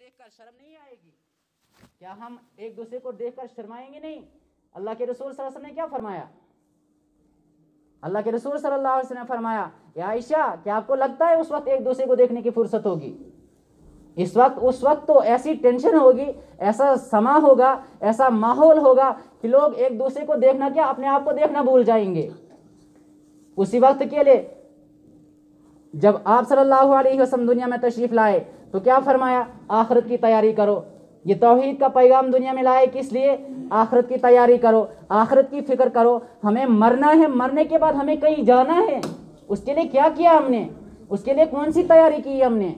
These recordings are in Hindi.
देखकर शर्म नहीं आएगी। क्या हम एक दूसरे को देखकर शर्माएँगे नहीं? अल्लाह के रसूल सल्लल्लाहु अलैहि वसल्लम ने क्या फरमाया? अल्लाह के रसूल सल्लल्लाहु अलैहि वसल्लम ने फरमाया या आयशा, क्या आपको लगता है उस वक्त एक दूसरे को देखने की फुर्सत होगी? इस वक्त, उस वक्त तो ऐसी टेंशन होगी, ऐसा समा होगा, ऐसा माहौल होगा कि लोग एक दूसरे को देखना क्या, अपने आप को देखना भूल जाएँगे। उसी वक्त के लिए जब आप सल्लल्लाहु अलैहि वसल्लम दुनिया में तशरीफ़ लाए तो क्या फरमाया? आखिरत की तैयारी करो। ये तौहीद का पैगाम दुनिया में लाए किस लिए? आखिरत की तैयारी करो, आखिरत की फ़िक्र करो। हमें मरना है, मरने के बाद हमें कहीं जाना है। उसके लिए क्या किया हमने? उसके लिए कौन सी तैयारी की हमने?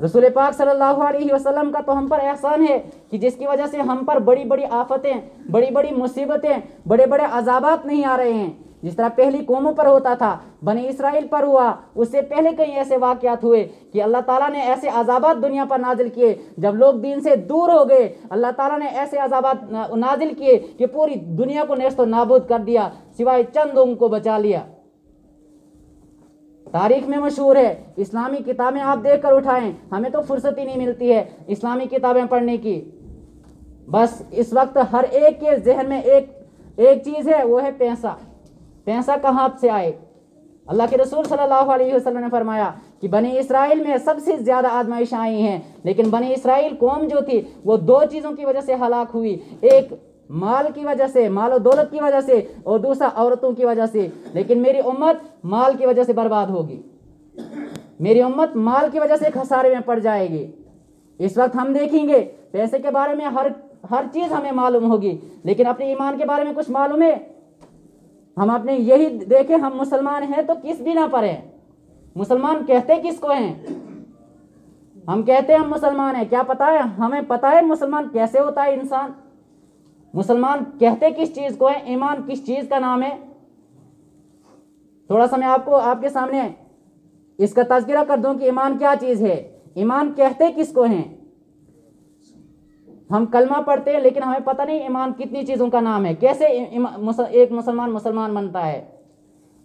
रसूल पाक सल्लल्लाहु अलैहि वसल्लम का तो हम पर एहसान है कि जिसकी वजह से हम पर बड़ी बड़ी आफतें बड़ी बड़ी मुसीबतें बड़े बड़े अजाबात नहीं आ रहे हैं। जिस तरह पहली कौमों पर होता था, बने इसराइल पर हुआ, उससे पहले कई ऐसे वाकयात हुए कि अल्लाह ताला ने ऐसे अजाबात दुनिया पर नाजिल किए। जब लोग दीन से दूर हो गए, अल्लाह ताला ने ऐसे अजाबात नाजिल किए कि पूरी दुनिया को नेस्त नाबूद कर दिया, सिवाय चंद को बचा लिया। तारीख में मशहूर है, इस्लामी किताबें आप देख कर उठाएँ, हमें तो फुर्सत ही नहीं मिलती है इस्लामी किताबें पढ़ने की। बस इस वक्त हर एक के जहन में एक एक चीज़ है, वो है पैसा। पैसा कहाँ से आए? अल्लाह के रसूल सल्लल्लाहु अलैहि वसल्लम ने फरमाया कि बनी इसराइल में सबसे ज़्यादा आजमाइश आई हैं, लेकिन बनी इसराइल कौम जो थी, वो दो चीज़ों की वजह से हलाक हुई। एक, माल की वजह से, माल और दौलत की वजह से, और दूसरा, औरतों की वजह से। लेकिन मेरी उम्मत माल की वजह से बर्बाद होगी। मेरी उम्मत माल की वजह से खसारे में पड़ जाएगी। इस वक्त हम देखेंगे, पैसे के बारे में हर हर चीज़ हमें मालूम होगी, लेकिन अपने ईमान के बारे में कुछ मालूम है? हम अपने यही देखे हम मुसलमान हैं तो किस बिना पर हैं? मुसलमान कहते किसको हैं? हम कहते हैं हम मुसलमान हैं। क्या पता है? हमें पता है मुसलमान कैसे होता है इंसान? मुसलमान कहते किस चीज़ को है? ईमान किस चीज़ का नाम है? थोड़ा सा मैं आपको, आपके सामने इसका तस्करा कर दूँ कि ईमान क्या चीज़ है? ईमान कहते किसको हैं? हम कलमा पढ़ते हैं, लेकिन हमें पता नहीं ईमान कितनी चीज़ों का नाम है। कैसे एक मुसलमान मुसलमान बनता है?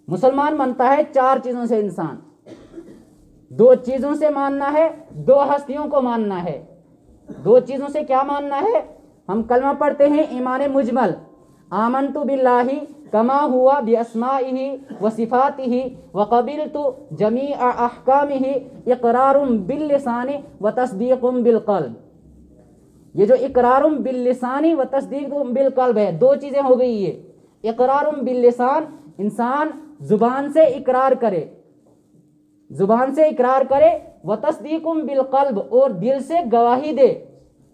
मुसलमान बनता है चार चीज़ों से इंसान। दो चीज़ों से मानना है, दो हस्तियों को मानना है। दो चीज़ों से क्या मानना है? हम कलमा पढ़ते हैं, ईमान मुजमल। आमन तो बिल्लाही कमा हुआ बेसमाही व सिफ़ात ही व कबिल तो जमी अहकाम ही इकरारम बिल्लिसानी व तस्दीक़म बिलकल्ब। ये जो इकरारम बिल्लिसानी व तस्दीक बिलकल्ब है, दो चीज़ें हो गई ये। इकरारम बिल्लिसान, इंसान ज़ुबान से इकरार करे। ज़ुबान से इकरार करे, व तस्दीकुम बिलकल्ब और दिल से गवाही दे।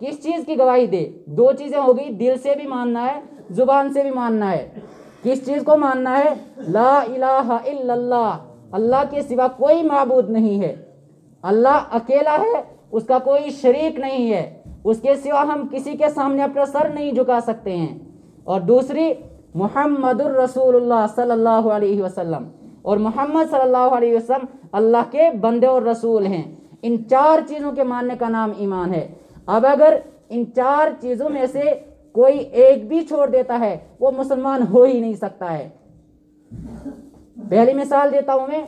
किस चीज़ की गवाही दे? दो चीज़ें हो गई, दिल से भी मानना है, ज़ुबान से भी मानना है। किस चीज़ को मानना है? ला इलाहा इल्लल्लाह, अल्लाह के सिवा कोई मबूद नहीं है। अल्लाह अकेला है, उसका कोई शरीक नहीं है। उसके सिवा हम किसी के सामने अपना सर नहीं झुका सकते हैं। और दूसरी मोहम्मद रसूलुल्लाह सल्लल्लाहु अलैहि वसल्लम। और मोहम्मद सल्लल्लाहु अलैहि वसल्लम अल्लाह के बंदे और रसूल हैं। इन चार चीज़ों के मानने का नाम ईमान है। अब अगर इन चार चीज़ों में से कोई एक भी छोड़ देता है, वो मुसलमान हो ही नहीं सकता है। पहली मिसाल देता हूँ मैं,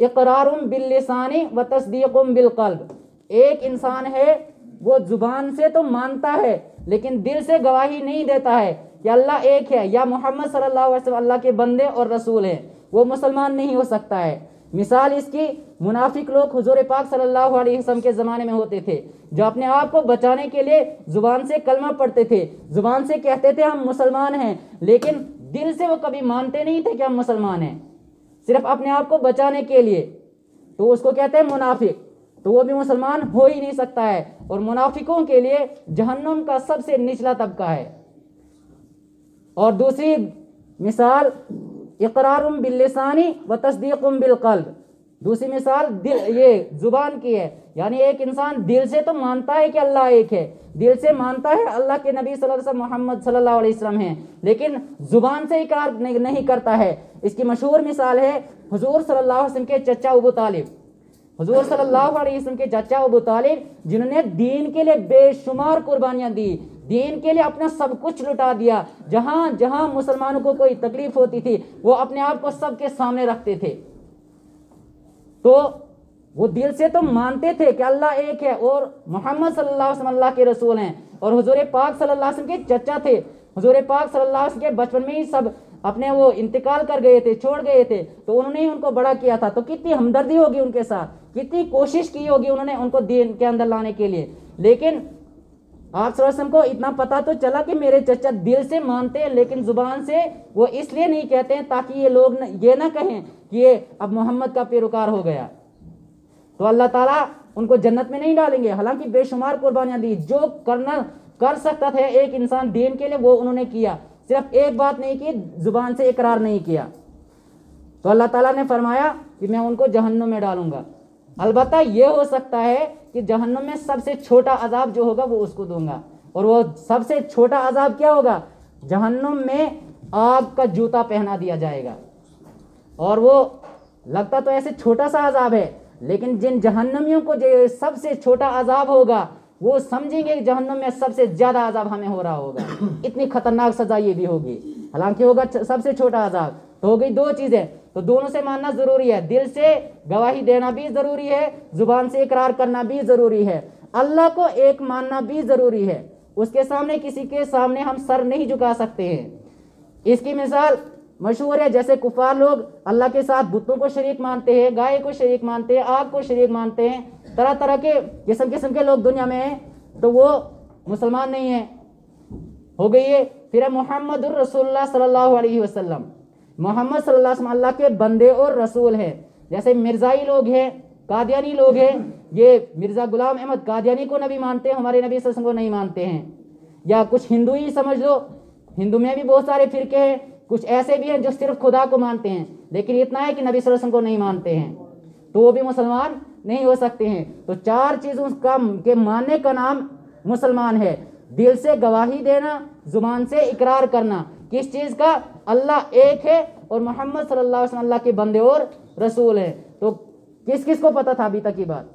इकरारुम बिल्लिसानी व तस्दीकुम बिलकल्ब एक इंसान है वो ज़ुबान से तो मानता है, लेकिन दिल से गवाही नहीं देता है कि अल्लाह एक है, या मोहम्मद सल्लल्लाहु अलैहि वसल्लम अल्लाह के बंदे और रसूल हैं। वो मुसलमान नहीं हो सकता है। मिसाल इसकी, मुनाफिक लोग हुजूर पाक सल्लल्लाहु अलैहि वसल्लम के ज़माने में होते थे, जो अपने आप को बचाने के लिए ज़ुबान से कलमा पढ़ते थे। ज़ुबान से कहते थे, हम मुसलमान हैं। लेकिन दिल से वो कभी मानते नहीं थे कि हम मुसलमान हैं। सिर्फ़ अपने आप को बचाने के लिए। तो उसको कहते हैं मुनाफिक। तो वो भी मुसलमान हो ही नहीं सकता है। और मुनाफिकों के लिए जहन्नुम का सबसे निचला तबका है। और दूसरी मिसाल, इकरारुम बिल्लिसानी व तस्दीकुम बिलकल्ब दूसरी मिसाल, दिल, ये ज़ुबान की है। यानी एक इंसान दिल से तो मानता है कि अल्लाह एक है। दिल से मानता है अल्लाह के नबी वसल्लम, मोहम्मद सल्लल्लाहु अलैहि वसल्लम हैं। लेकिन ज़ुबान से इकरार नहीं करता है। इसकी मशहूर मिसाल है हुजूर सल्लल्लाहु अलैहि वसल्लम के चचा अबू तालिब। हुजूर वसल्लम के चाचा अबू तालिब, जिन्होंने दीन के लिए बेशुमार कुर्बानियाँ दी, दीन के लिए अपना सब कुछ लुटा दिया, जहाँ जहाँ मुसलमानों को कोई तकलीफ़ होती थी, वो अपने आप को सबके सामने रखते थे। तो वो दिल से तो मानते थे कि अल्लाह एक है और मोहम्मद अल्लाह के रसूल हैं, और हुजूर पाक सल्लल्लाहु के चचा थे। हजूर पाक वसल्लम के बचपन में ही सब अपने वो इंतकाल कर गए थे, छोड़ गए थे तो उन्होंने ही उनको बड़ा किया था। तो कितनी हमदर्दी होगी उनके साथ। कितनी कोशिश की होगी उन्होंने उनको दीन के अंदर लाने के लिए। लेकिन आप वसल्लम को इतना पता तो चला कि मेरे चचा दिल से मानते हैं लेकिन ज़ुबान से वो इसलिए नहीं कहते हैं ताकि ये लोग न, ये ना कहें कि ये अब मोहम्मद का पैरोकार हो गया। तो अल्लाह ताला उनको जन्नत में नहीं डालेंगे। हालाँकि बेशुमार कुर्बानियाँ दी। जो करना कर सकता था एक इंसान दीन के लिए वो उन्होंने किया। सिर्फ़ एक बात नहीं की ज़ुबान से इकरार नहीं किया। तो अल्लाह ताला ने फरमाया कि मैं उनको जहन्नुम में डालूँगा। अलबत्ता ये हो सकता है कि जहन्नम में सबसे छोटा अजाब जो होगा वो उसको दूँगा। और वो सबसे छोटा अजाब क्या होगा? जहन्नम में आग का जूता पहना दिया जाएगा। और वो लगता तो ऐसे छोटा सा अजाब है, लेकिन जिन जहन्नमियों को जो सबसे छोटा अजाब होगा, वो समझेंगे कि जहन्नुम में सबसे ज़्यादा अजाब हमें हो रहा होगा। इतनी खतरनाक सजा ये भी होगी। हालाँकि होगा सबसे छोटा अजाब। तो हो गई दो चीज़ें। तो दोनों से मानना ज़रूरी है। दिल से गवाही देना भी ज़रूरी है, ज़ुबान से इकरार करना भी ज़रूरी है। अल्लाह को एक मानना भी ज़रूरी है। उसके सामने किसी के सामने हम सर नहीं झुका सकते हैं। इसकी मिसाल मशहूर है, जैसे कुफार लोग अल्लाह के साथ बुतों को शरीक मानते हैं, गाय को शरीक मानते हैं, आग को शरीक मानते हैं तरह तरह के किस्म किस्म के लोग दुनिया में हैं तो वो मुसलमान नहीं है। हो गई है, फिर मोहम्मद रसोल्ला सल्लल्लाहु अलैहि वसल्लम। मोहम्मद सल्लल्लाहु अल्लाह के बंदे और रसूल हैं। जैसे मिर्ज़ाई लोग हैं, कादियानी लोग हैं, ये मिर्ज़ा गुलाम अहमद कादियानी को नबी मानते हैं, हमारे नबी वसल्लम को नहीं मानते हैं। या कुछ हिंदू ही समझ लो, हिंदू में भी बहुत सारे फिरके हैं, कुछ ऐसे भी हैं जो सिर्फ़ खुदा को मानते हैं, लेकिन इतना है कि नबी वसल्लम को नहीं मानते हैं। तो वो भी मुसलमान नहीं हो सकते हैं। तो चार चीज़ों का के मानने का नाम मुसलमान है। दिल से गवाही देना, ज़ुबान से इकरार करना। किस चीज़ का? अल्लाह एक है और मोहम्मद सल्लल्लाहु के बंदे और रसूल हैं। तो किस किस को पता था अभी तक की बात?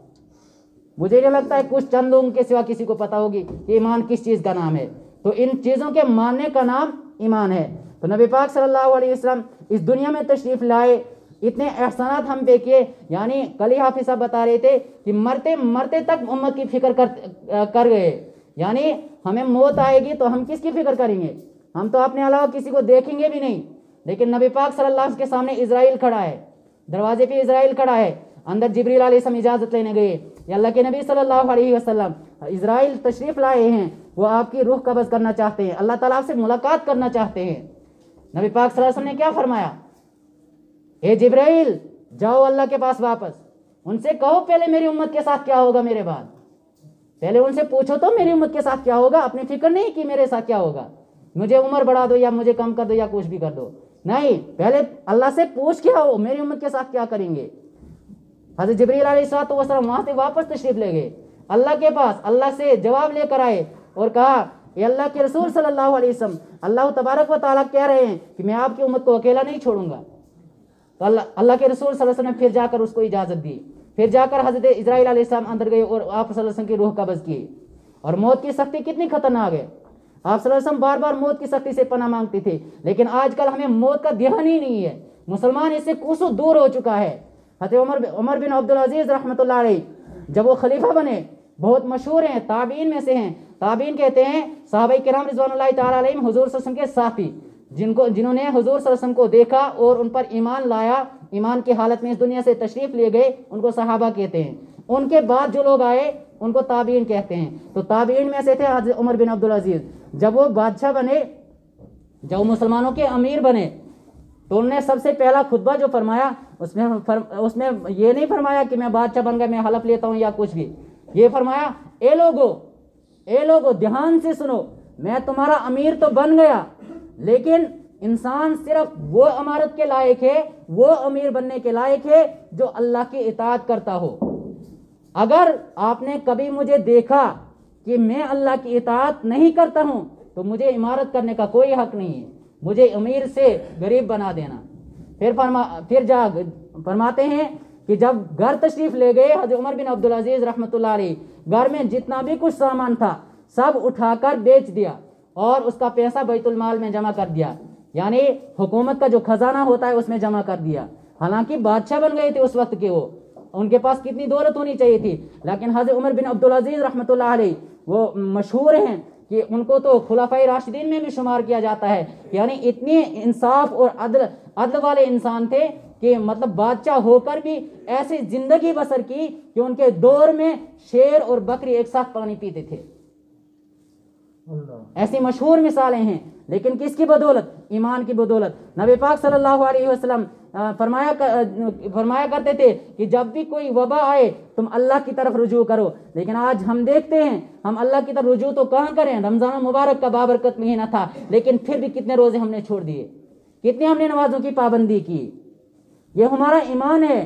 मुझे नहीं लगता है कुछ चंद लोगों के सिवा किसी को पता होगी कि ईमान किस चीज़ का नाम है। तो इन चीज़ों के मानने का नाम ईमान है। तो नबी पाक सल्लल्लाहु अलैहि वसल्लम इस दुनिया में तशरीफ़ लाए। इतने एहसानात हम पे किए यानी कल ही हाफिज साहब बता रहे थे कि मरते मरते तक उम्मत की फ़िक्र कर कर गए। यानी हमें मौत आएगी तो हम किसकी फ़िक्र करेंगे? हम तो अपने अलावा किसी को देखेंगे भी नहीं। लेकिन नबी पाक सल्लल्लाहु के सामने इसराइल खड़ा है। दरवाजे पे इसराइल खड़ा है। अंदर जबरील अलैहिस्सलाम इजाज़त लेने गए। अल्लाह के नबी सल्लल्लाहु अलैहि वसल्लम इसराइल तशरीफ़ लाए हैं। वो आपकी रूह कब्ज़ करना चाहते हैं। अल्लाह ताला से मुलाकात करना चाहते हैं। नबी पाक सल्लल्लाहु अलैहि ने क्या फरमाया? हे जिब्राइल जाओ अल्लाह के पास वापस। उनसे कहो, पहले मेरी उम्मत के साथ क्या होगा मेरे बाद? पहले उनसे पूछो तो मेरी उम्मत के साथ क्या होगा? अपनी फ़िक्र नहीं कि मेरे साथ क्या होगा। मुझे उम्र बढ़ा दो या मुझे कम कर दो या कुछ भी कर दो। नहीं, पहले अल्लाह से पूछ क्या हो मेरी उम्मत के साथ क्या करेंगे? हज़रत जबरील तो वसलम वहाँ से वापस तशरीफ़ ले गए। अल्लाह के पास, अल्लाह से जवाब लेकर आए और कहा अल्लाह के रसूल सल्लल्लाहु अलैहि वसल्लम, अल्लाह तबारक व ताला कह रहे हैं कि मैं आपकी उम्मत को अकेला नहीं छोड़ूँगा। तो अल्लाह अल्लाह के रसूल सल्लल्लाहु अलैहि वसल्लम ने फिर जाकर उसको इजाज़त दी। फिर जाकर हज़रत इसराइल अंदर गए और आप वसल्लम की रूह कब्ज़ की। और मौत की सख्ती कितनी खतरनाक है। आप वसल्लम बार बार मौत की सख्ती से पना मांगते थे, लेकिन आजकल हमें मौत का ध्यान ही नहीं है। मुसलमान इससे कुछ दूर हो चुका है। हज़रत उमर उमर बिन अब्दुल अज़ीज़ रहमत जब वो खलीफा बने, बहुत मशहूर हैं, ताबीन में से हैं। ताबीन कहते हैं साहब कराम रिजवान हजूर के साथी, जिनको, जिन्होंने हजूर वसम को देखा और उन पर ईमान लाया, ईमान की हालत में इस दुनिया से तशरीफ़ ले गए, उनको सहाबा कहते हैं। उनके बाद जो लोग आए उनको ताबीन कहते हैं। तो ताबीन में से थे उमर बिन अब्दुल अज़ीज़। जब वो बादशाह बने जब मुसलमानों के अमीर बने तो उन्होंने सबसे पहला खुतबा जो फरमाया उसमें फर, उसमें ये नहीं फरमाया कि मैं बादशाह बन गया मैं हलफ लेता हूँ या कुछ भी। ये फरमाया ए लोगो ए लोगो ध्यान से सुनो मैं तुम्हारा अमीर तो बन गया लेकिन इंसान सिर्फ़ वो अमारत के लायक है वो अमीर बनने के लायक है जो अल्लाह की इतात करता हो। अगर आपने कभी मुझे देखा कि मैं अल्लाह की इतात नहीं करता हूँ तो मुझे इमारत करने का कोई हक नहीं है। मुझे अमीर से गरीब बना देना। फिर फरमा, फिर जा फरमाते हैं कि जब घर तशरीफ़ ले गए, हज़रत उमर बिन अब्दुल अज़ीज़ रहमत घर में जितना भी कुछ सामान था, सब उठाकर बेच दिया और उसका पैसा बैतुलमाल में जमा कर दिया। यानी हुकूमत का जो खजाना होता है, उसमें जमा कर दिया। हालाँकि बादशाह बन गए थे उस वक्त के वो। उनके पास कितनी दौलत होनी चाहिए थी? लेकिन हज़रत उमर बिन अब्दुल अज़ीज़ रहमतुल्लाह अलैह वो मशहूर हैं कि उनको तो खुलाफाई राशिदीन में भी शुमार किया जाता है। यानी इतने इंसाफ और अदल अदल वाले इंसान थे कि मतलब बादशाह होकर भी ऐसी ज़िंदगी बसर की कि उनके दौर में शेर और बकरी एक साथ पानी पीते थे। ऐसी मशहूर मिसालें हैं। लेकिन किसकी बदौलत? ईमान की बदौलत। नबी पाक सल्लल्लाहु अलैहि वसल्लम फरमाया कर, फरमाया करते थे कि जब भी कोई वबा आए तुम अल्लाह की तरफ़ रुजू करो। लेकिन आज हम देखते हैं हम अल्लाह की तरफ़ रुजू तो कहाँ करें? रमज़ान मुबारक का बाबरकत महीना था लेकिन फिर भी कितने रोज़े हमने छोड़ दिए? कितने हमने नमाजों की पाबंदी की? ये हमारा ईमान है।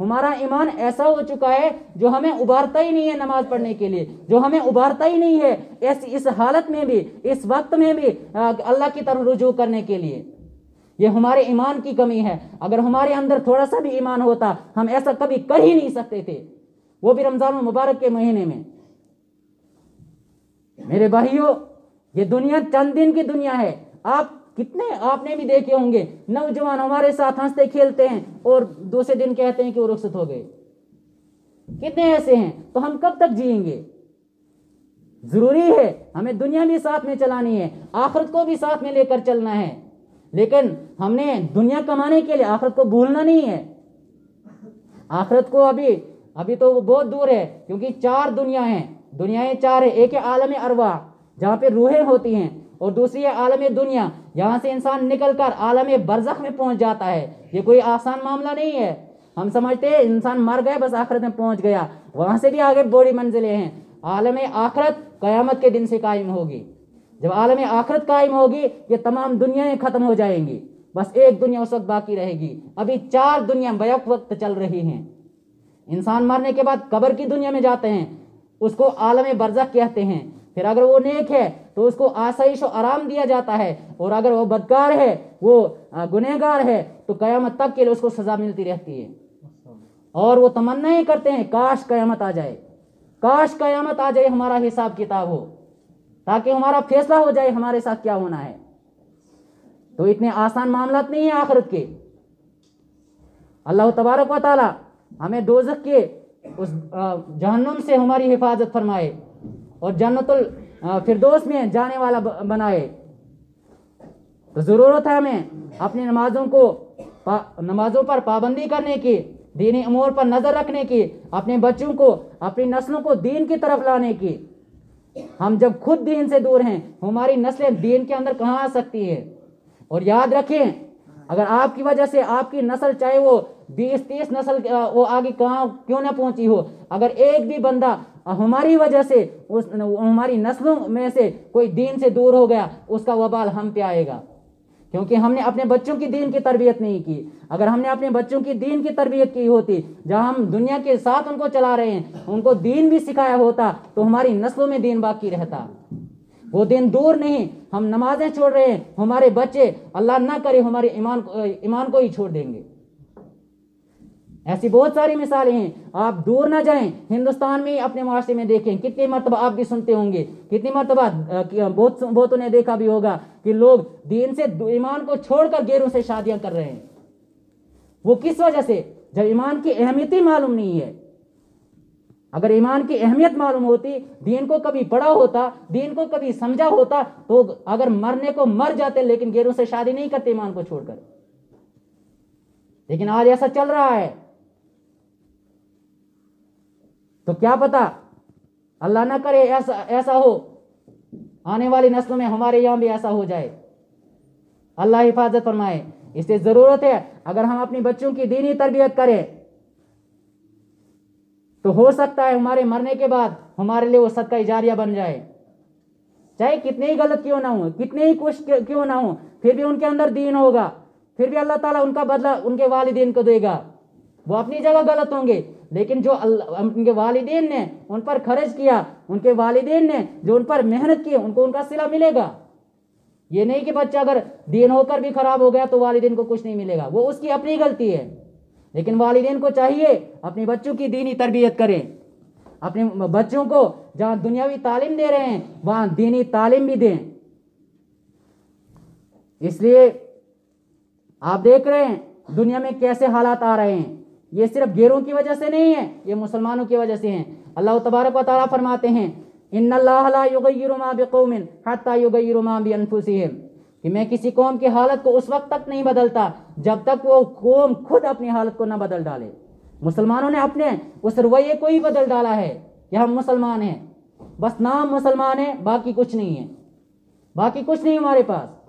हमारा ईमान ऐसा हो चुका है जो हमें उबारता ही नहीं है नमाज़ पढ़ने के लिए जो हमें उबारता ही नहीं है इस इस हालत में भी इस वक्त में भी अल्लाह की तरफ़ रुजू करने के लिए। ये हमारे ईमान की कमी है। अगर हमारे अंदर थोड़ा सा भी ईमान होता, हम ऐसा कभी कर ही नहीं सकते थे। वो भी रमज़ान मुबारक के महीने में। मेरे भाइयों, ये दुनिया चंद दिन की दुनिया है। आप कितने आपने भी देखे होंगे, नौजवान हमारे साथ हँसते खेलते हैं और दूसरे दिन कहते हैं कि वो रुखसत हो गए। कितने ऐसे हैं तो हम कब तक जिएँगे? ज़रूरी है, हमें दुनिया भी साथ में चलानी है, आखिरत को भी साथ में लेकर चलना है। लेकिन हमने दुनिया कमाने के लिए आखिरत को भूलना नहीं है। आखिरत को अभी अभी तो बहुत दूर है, क्योंकि चार दुनिया हैं। दुनियाएँ चार है, एक है आलम अरवा, जहाँ पे रूहें होती हैं, और दूसरी है आलम दुनिया, यहाँ से इंसान निकल कर आलम बरजख में पहुँच जाता है। ये कोई आसान मामला नहीं है। हम समझते हैं, इंसान मर गए बस आखिरत में पहुँच गया। वहाँ से भी आगे बड़ी मंजिलें हैं। आलम आखरत कयामत के दिन से कायम होगी। जब आलम आखरत कायम होगी, ये तमाम दुनियाएँ खत्म हो जाएँगी। बस एक दुनिया उस वक्त बाकी रहेगी। अभी चार दुनिया बैक वक्त चल रही हैं। इंसान मरने के बाद कब्र की दुनिया में जाते हैं। उसको आलम बरजक कहते हैं। फिर अगर वो नेक है तो उसको आसाइश और आराम दिया जाता है। और अगर वो बदकार है, वो गुनहगार है तो कयामत तक के लिए उसको सजा मिलती रहती है। और वो तमन्ना ही करते हैं, काश कयामत आ जाए। काश कयामत आ जाए, हमारा हिसाब किताब हो। ताकि हमारा फैसला हो जाए, हमारे साथ क्या होना है। तो इतने आसान मामला नहीं है आखिरत के। अल्लाह तबारक व ताली हमें दोजक के उस जहन्नुम से हमारी हिफाजत फरमाए और जन्नतुल फिरदोस में जाने वाला बनाए। तो ज़रूरत है हमें अपनी नमाजों को नमाजों पर पाबंदी करने की दीनी अमूर पर नज़र रखने की, अपने बच्चों को, अपनी नस्लों को दीन की तरफ़ लाने की। हम जब खुद दीन से दूर हैं, हमारी नस्लें दीन के अंदर कहाँ आ सकती है? और याद रखें, अगर आपकी वजह से आपकी नस्ल, चाहे वो बीस, तीस नस्ल वो आगे कहाँ, क्यों ना पहुँची हो, अगर एक भी बंदा हमारी वजह से उस हमारी नस्लों में से कोई दीन से दूर हो गया, उसका वबाल हम पे आएगा। क्योंकि हमने अपने बच्चों की दीन की तरबियत नहीं की। अगर हमने अपने बच्चों की दीन की तरबियत की होती, जहाँ हम दुनिया के साथ उनको चला रहे हैं, उनको दीन भी सिखाया होता तो हमारी नस्लों में दीन बाकी रहता। वो दिन दूर नहीं, हम नमाजें छोड़ रहे हैं, हमारे बच्चे अल्लाह ना करे, हमारे ईमान ईमान को ही छोड़ देंगे। ऐसी बहुत सारी मिसालें हैं। आप दूर ना जाएँ। हिंदुस्तान में अपने मुआरे में देखें। कितनी मरतबा आप भी सुनते होंगे। कितनी मरतबा बहुत बहुतों ने देखा भी होगा कि लोग दीन से ईमान को छोड़कर गैरों से शादियाँ कर रहे हैं। वो किस वजह से? जब ईमान की अहमियत ही मालूम नहीं है। अगर ईमान की अहमियत मालूम होती, दीन को कभी पढ़ा होता, दीन को कभी समझा होता तो अगर मरने को मर जाते लेकिन गैरों से शादी नहीं करते ईमान को छोड़कर। लेकिन आज ऐसा चल रहा है। तो क्या पता? अल्लाह ना करे ऐसा ऐसा हो। आने वाली नस्लों में हमारे यहाँ भी ऐसा हो जाए। अल्लाह हिफाजत फरमाए। इससे ज़रूरत है, अगर हम अपने बच्चों की दीनी तरबियत करें तो हो सकता है हमारे मरने के बाद हमारे लिए वो सदका इजारिया बन जाए। चाहे कितने ही गलत क्यों ना हो, कितने ही कुछ क्यों ना हो, फिर भी उनके अंदर दीन होगा। फिर भी अल्लाह ताला उनका बदला उनके वालिदीन को देगा। वो अपनी जगह गलत होंगे। लेकिन जो उनके वालिदेन ने उन पर खर्च किया, उनके वालिदेन ने जो उन पर मेहनत की, उनको उनका सिला मिलेगा। ये नहीं कि बच्चा अगर दीन होकर भी खराब हो गया तो वालिदेन को कुछ नहीं मिलेगा। वो उसकी अपनी गलती है। लेकिन वालिदेन को चाहिए अपने बच्चों की दीनी तरबियत करें। अपने बच्चों को जहाँ दुनियावी तालीम दे रहे हैं, वहाँ दीनी तालीम भी दें। इसलिए आप देख रहे हैं, दुनिया में कैसे हालात आ रहे हैं। ये सिर्फ़ गैरों की वजह से नहीं है, ये मुसलमानों की वजह से हैं। अल्लाह तबारक व ताला फरमाते हैं इन बिअनफुसिहिम। कि मैं किसी कौम की हालत को उस वक्त तक नहीं बदलता, जब तक वो कौम खुद अपनी हालत को ना बदल डाले। मुसलमानों ने अपने उस रवैये को ही बदल डाला है, कि हम मुसलमान हैं। बस नाम मुसलमान है, बाकी कुछ नहीं है। बाकी कुछ नहीं हमारे पास।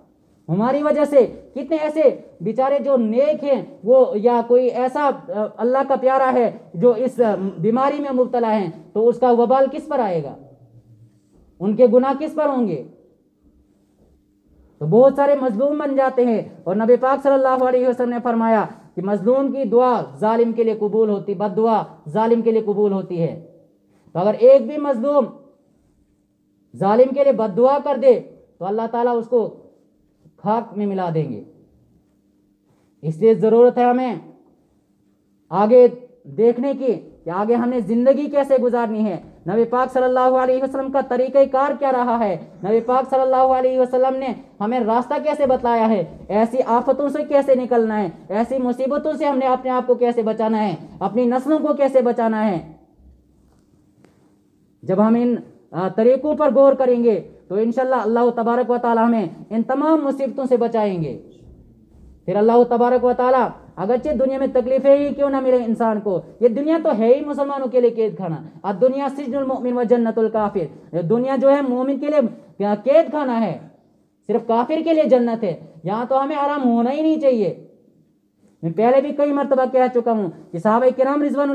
हमारी वजह से कितने ऐसे बेचारे जो नेक हैं, वो या कोई ऐसा अल्लाह का प्यारा है जो इस बीमारी में मुबतला है तो उसका वबाल किस पर आएगा? उनके गुनाह किस पर होंगे? तो बहुत सारे मजलूम बन जाते हैं, और नबी पाक सल्लल्लाहु अलैहि वसल्लम ने फरमाया कि मजलूम की दुआ जालिम के लिए कबूल होती बद दुआ जालिम के लिए कबूल होती है। तो अगर एक भी मजलूम जालिम के लिए बद दुआ कर दे तो अल्लाह ताला उसको खाक में मिला देंगे। इसलिए ज़रूरत है हमें आगे देखने की कि आगे हमने ज़िंदगी कैसे गुजारनी है। नबी पाक सल्लल्लाहु अलैहि वसल्लम का तरीक़ाकार क्या रहा है? नबी पाक सल्लल्लाहु अलैहि वसल्लम ने हमें रास्ता कैसे बताया है? ऐसी आफतों से कैसे निकलना है? ऐसी मुसीबतों से हमने अपने आप को कैसे बचाना है? अपनी नस्लों को कैसे बचाना है? जब हम इन तरीक़ों पर गौर करेंगे तो इनशाला अल्लाह तबारक व ताली हमें इन तमाम मुसीबतों से बचाएँगे। फिर अल्लाह तबारक व ताली, अगरचे दुनिया में तकलीफें ही क्यों ना मिले इंसान को? ये दुनिया तो है ही मुसलमानों के लिए कैद खाना। अब दुनिया सिजनुल मोमिन व जन्नतुल काफिर। दुनिया जो है मोमिन के लिए कैद खाना है? सिर्फ़ काफिर के लिए जन्नत है। यहाँ तो हमें आराम होना ही नहीं चाहिए। मैं पहले भी कई मरतबा कह चुका हूँ कि साहब कराम रिजवान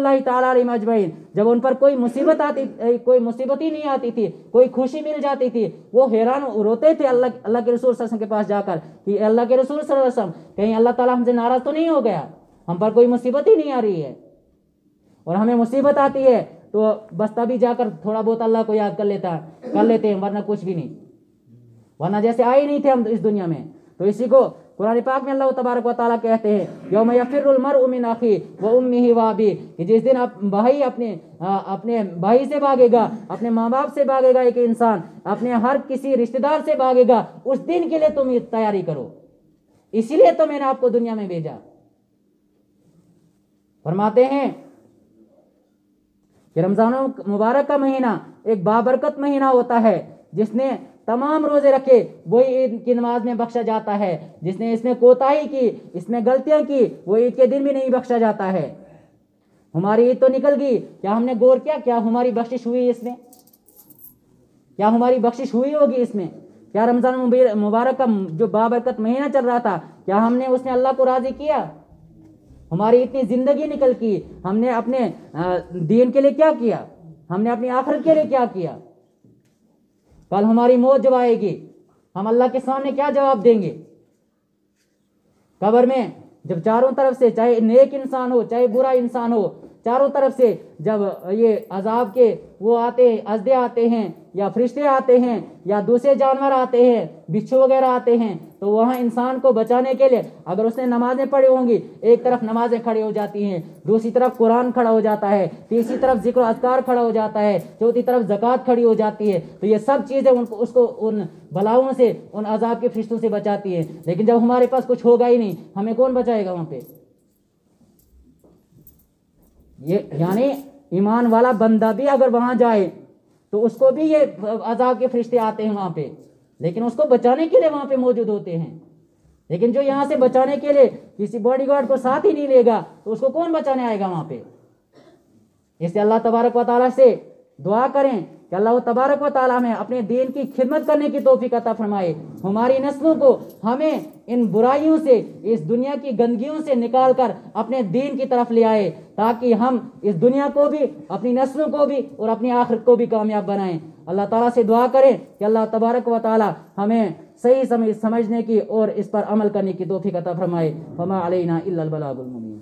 अजमैन जब उन पर कोई मुसीबत आती कोई मुसीबत ही नहीं आती थी, कोई खुशी मिल जाती थी, वो हैरान रोते थे अल्लाह अल्लाह के रसूल के पास जाकर कि अल्लाह के रसूल कहीं अल्लाह ताला हमसे नाराज़ तो नहीं हो गया? हम पर कोई मुसीबत ही नहीं आ रही है। और हमें मुसीबत आती है तो बस तभी जाकर थोड़ा बहुत अल्लाह को याद कर लेता, कर लेते हैं, वरना कुछ भी नहीं। वरना जैसे आए नहीं थे हम इस दुनिया में। तो इसी को कुरान पाक में अल्लाह तबारक व ताला कहते हैं यौम यफिरुल उमिन आखी व उम्मी वाबी कि जिस दिन आप भाई अपने आ, अपने भाई से भागेगा अपने माँ बाप से भागेगा एक इंसान अपने हर किसी रिश्तेदार से भागेगा उस दिन के लिए तुम तैयारी करो। इसीलिए तो मैंने आपको दुनिया में भेजा। फरमाते हैं कि रमज़ान मुबारक का महीना एक बाबरकत महीना होता है जिसने तमाम रोज़े रखे, वही ईद की नमाज़ में बख्शा जाता है। जिसने इसमें कोताही की, इसमें गलतियाँ की, वो ईद के दिन भी नहीं बख्शा जाता है। हमारी ईद तो निकल गई। क्या हमने गौर किया? क्या हमारी बख्शिश हुई इसमें? क्या हमारी बख्शिश हुई होगी इसमें? क्या रमज़ान मुबारक का जो बाबरकत महीना चल रहा था, क्या हमने उसने अल्लाह को राज़ी किया? हमारी इतनी ज़िंदगी निकल की। हमने अपने दीन के लिए क्या किया? हमने अपनी आखिरत के लिए क्या किया? कल हमारी मौत जब आएगी, हम अल्लाह के सामने क्या जवाब देंगे? कबर में जब चारों तरफ़ से, चाहे नेक इंसान हो, चाहे बुरा इंसान हो, चारों तरफ़ से जब ये अजाब के वो आते हैं अजदे आते हैं, या फरिश्ते आते हैं, या दूसरे जानवर आते हैं, बिच्छू वगैरह आते हैं तो वहाँ इंसान को बचाने के लिए अगर उसने नमाजें पढ़ी होंगी, एक तरफ़ नमाजें खड़ी हो जाती हैं, दूसरी तरफ़ कुरान खड़ा हो जाता है, तीसरी तरफ़ ज़िक्र अजकार खड़ा हो जाता है, चौथी तरफ़ जक़ात खड़ी हो जाती है तो ये सब चीज़ें उनको, उसको उन भलाओं से, उन अजाब के फरिश्तों से बचाती है। लेकिन जब हमारे पास कुछ होगा ही नहीं, हमें कौन बचाएगा वहाँ पे? ये यानी ईमान वाला बंदा भी अगर वहाँ जाए तो उसको भी ये अजाब के फरिश्ते आते हैं वहाँ पे। लेकिन उसको बचाने के लिए वहाँ पे मौजूद होते हैं। लेकिन जो यहाँ से बचाने के लिए किसी बॉडीगार्ड को साथ ही नहीं लेगा तो उसको कौन बचाने आएगा वहाँ पे? इससे अल्लाह तबारक वाली से दुआ करें कि अल्लाह तबारक व ताली में अपने दीन की खिदमत करने की तोफ़ी अता फरमाए। हमारी नस्लों को हमें इन बुराइयों से, इस दुनिया की गंदगियों से निकाल कर अपने दीन की तरफ़ ले आए, ताकि हम इस दुनिया को भी, अपनी नस्लों को भी और अपनी आखिरत को भी कामयाब बनाएँ। अल्लाह ताला से दुआ करें कि अल्लाह तबारक व ताली हमें सही समझ समझने की और इस पर अमल करने की तोफ़ी अता फरमाए फमा अलैना इल्लल बलागुल मुबीन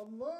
Allah